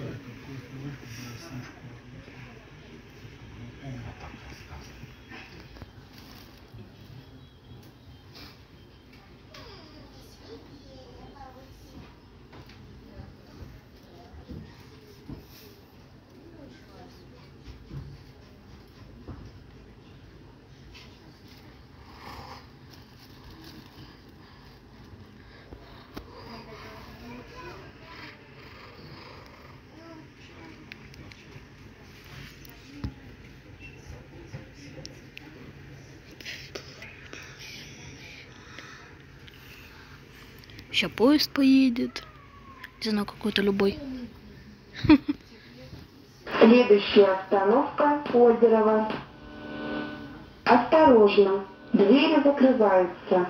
большое. Сейчас поезд поедет. Не знаю, какой-то любой. Следующая остановка Озерово. Осторожно, двери закрываются.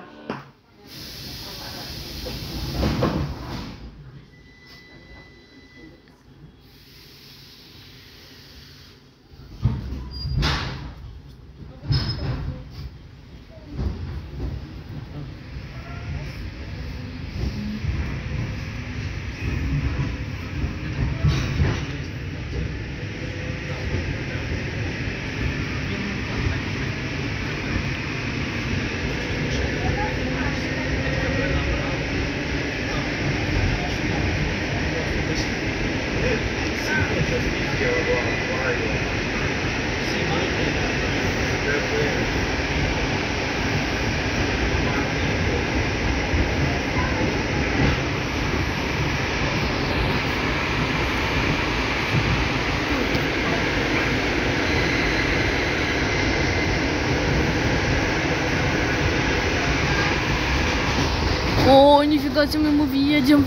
О, нифига себе мы въедем.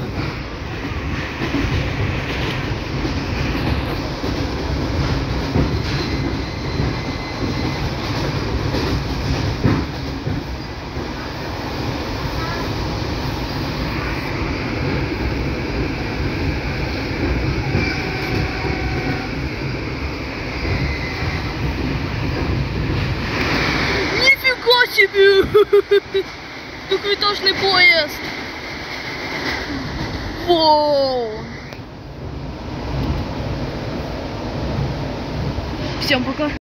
Нифига Двухэтажный поезд! Воу! Всем пока!